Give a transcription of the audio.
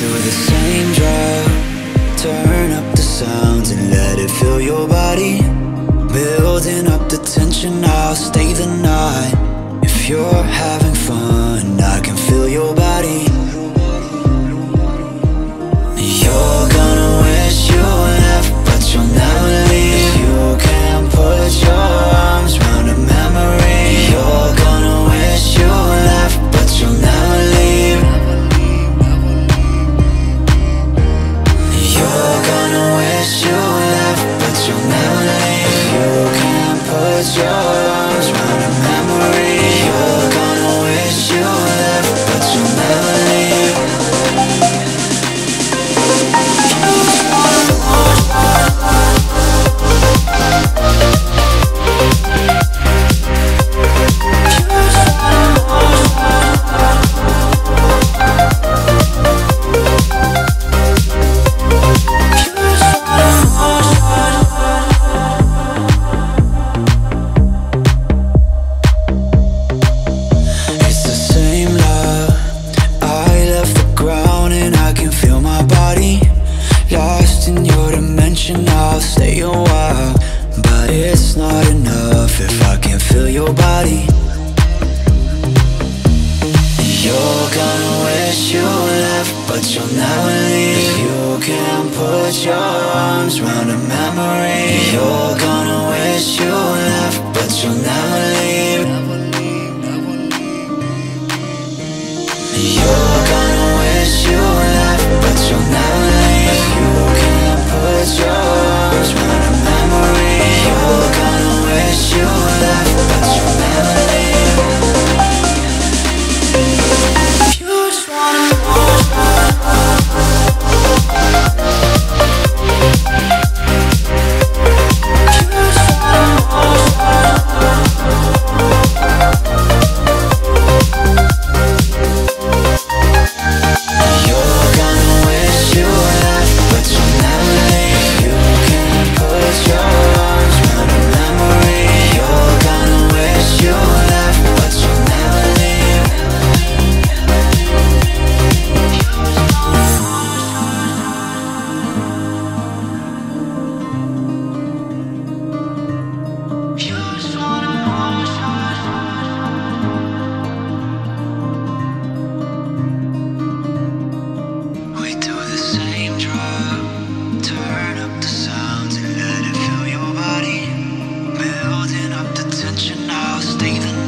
to the same drum Turn up the sounds and let it fill your body. Building up the tension, I'll stay the night. If you're having and I'll stay a while But it's not enough if I can't feel your body. You're gonna wish you left, but you'll never leave. You can put your arms around a memory. You're gonna wish you left, but you'll never leave Stephen.